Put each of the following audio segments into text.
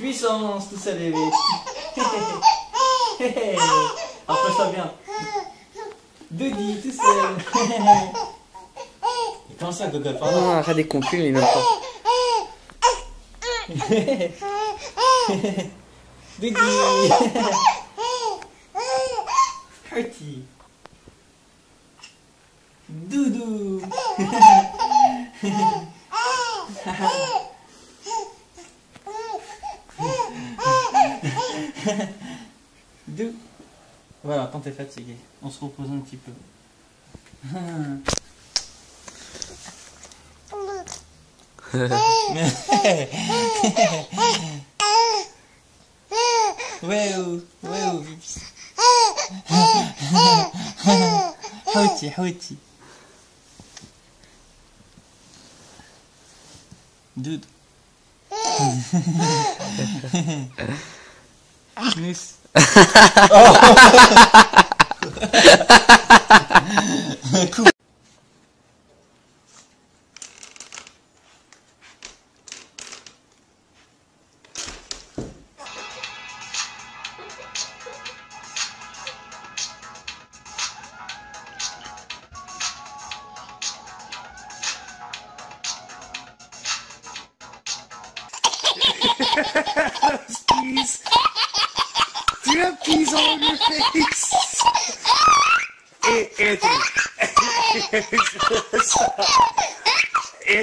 Puissance, tout ça bébé. Approche-toi bien. Tout seul. Et comment ça, Gogol Oh, arrête des il même pas. Doudou. Voilà, quand t'es fatigué, on se repose un petit peu. ouais, oh, ouais, oh, Vips. Houti, houti. Dude. Miss. Oh. cool.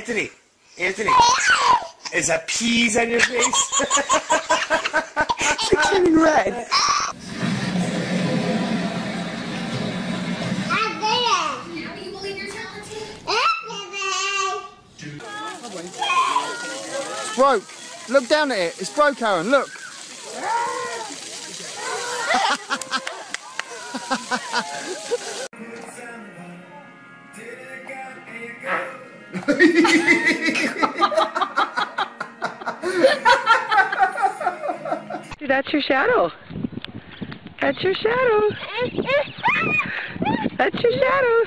Anthony. Anthony. Is that peas on your face? You're turning red. broke. Look down at it. It's broke, Aaron. Look. That's your shadow. That's your shadow. That's your shadow.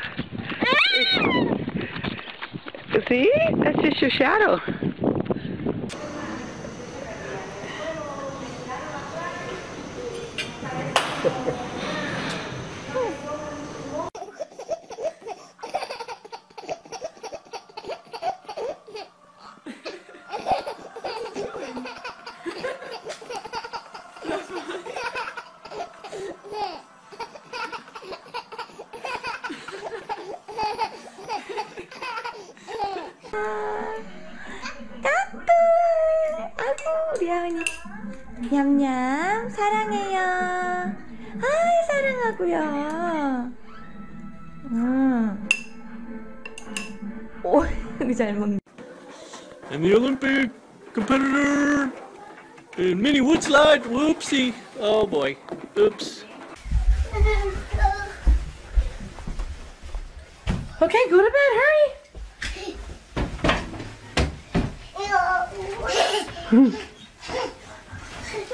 See? That's just your shadow. 냠냠 사랑해요 아이 사랑하고요 음. 오 여기 잘 먹네 I'm the Olympic competitor in mini wood slide. Whoopsie. Oh boy. Oops. Okay, go to bed, hurry. Good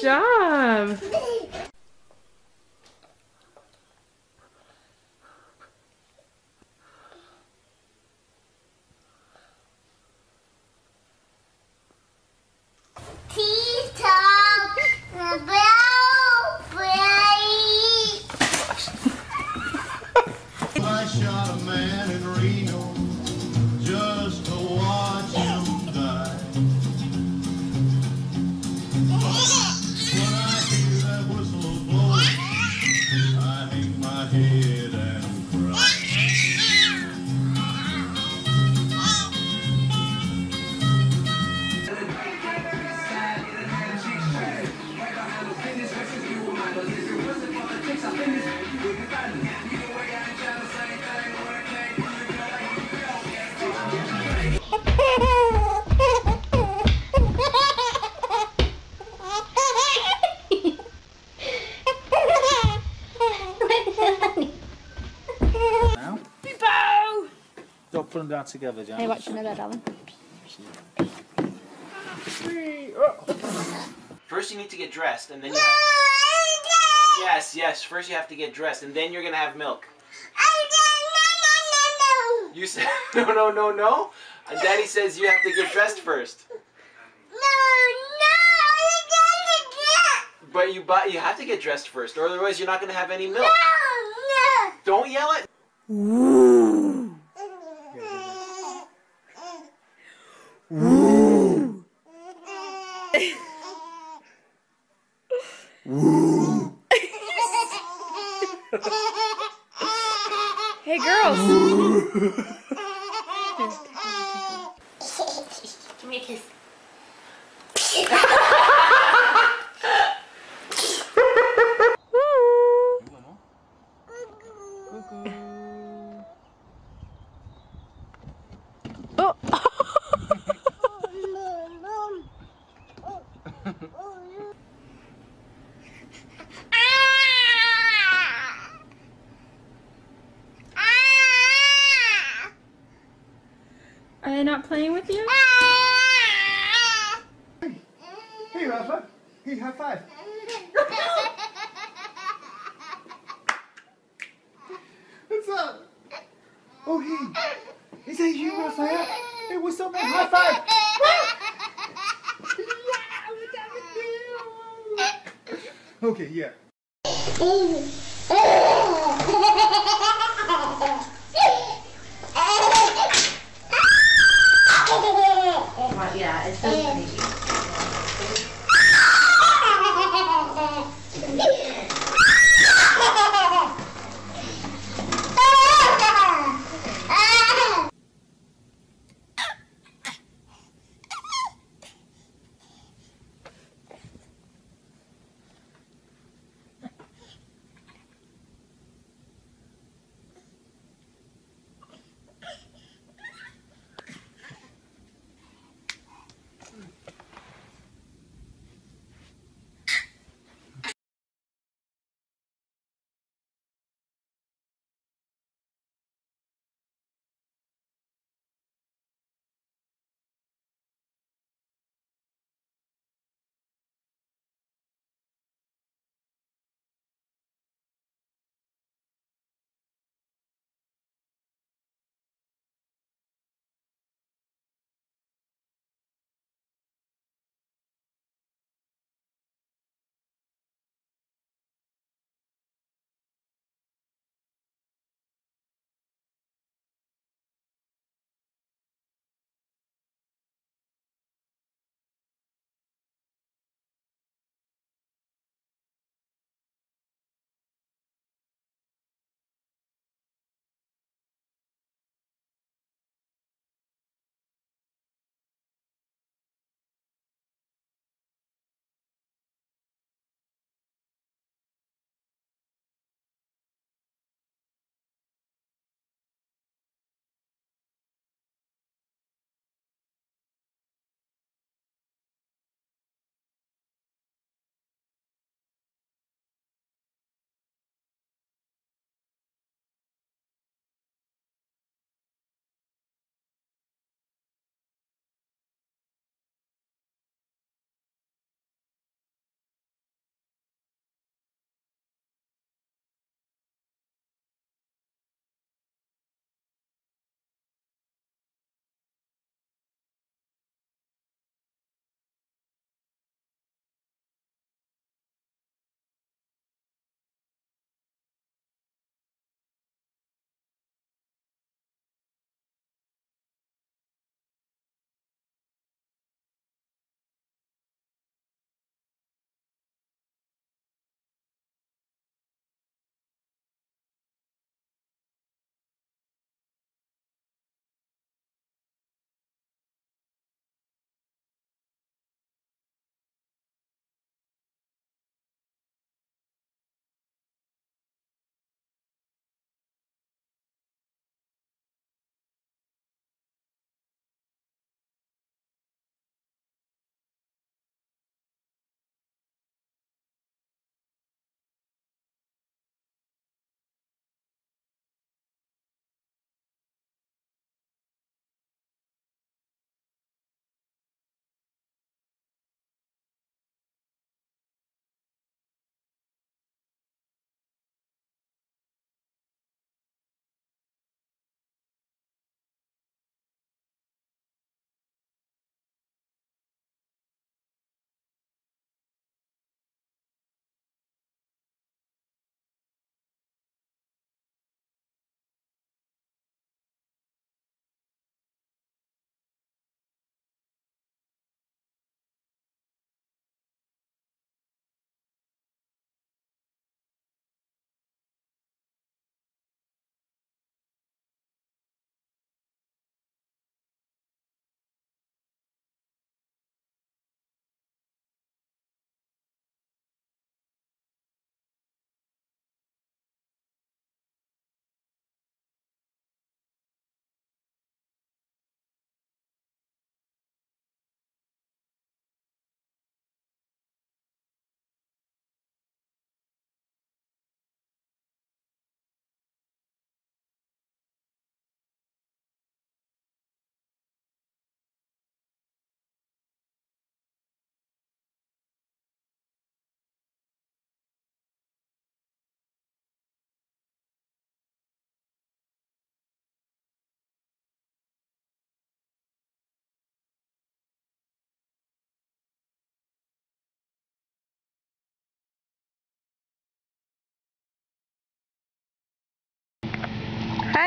job. Put them down together, Jan. Hey, watch your bed, Alan. First, you need to get dressed, and then you. Have... Yes, yes. First, you have to get dressed, and then you're gonna have milk. You said no, no, no, no. And Daddy says you have to get dressed first. No, no, But you buy, you have to get dressed first, or otherwise you're not gonna have any milk. No, no. Don't yell at. Hey, girls. Give me a kiss. Are they not playing with you? Hey, high five. Hey, high five. What's up? Oh, hey. Is that you, Raphael? Hey, what's up, man? High five. Okay, yeah. yeah,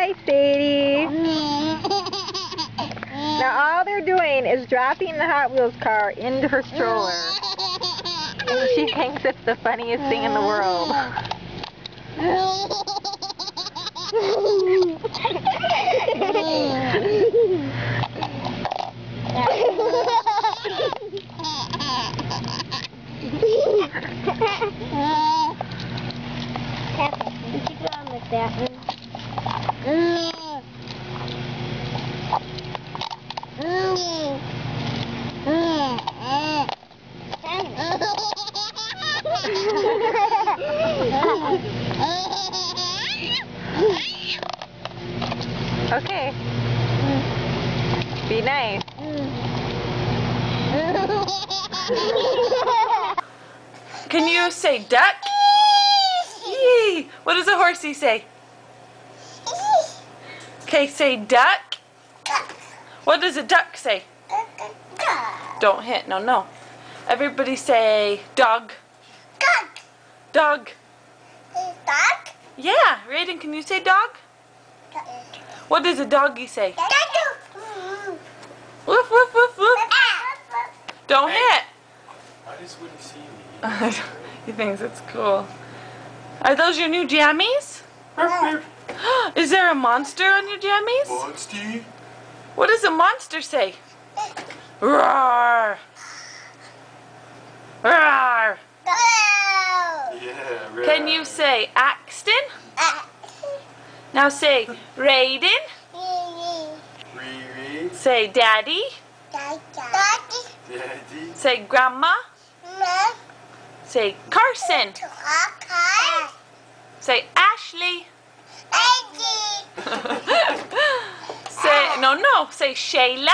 Hi, Sadie. Now all they're doing is dropping the Hot Wheels car into her stroller. And she thinks it's the funniest thing in the world. Keep going with that Can you say duck? Yee. What does a horsey say? Okay, say duck. What does a duck say? Don't hit. No, no. Everybody say dog. Dog. Dog? Yeah, Raiden, can you say dog? What does a doggy say? Woof, woof, woof, woof. Ah. Don't hit. Why does Woody see me? he thinks it's cool. Are those your new jammies? Is there a monster on your jammies? Monster? What does a monster say? Roar! Roar! Yeah, right. Can you say Axton? Now say Raiden. Riri? Say Daddy. Daddy. Daddy? Say Grandma. Say Carson. Say Ashley. say no no. Say Shayla.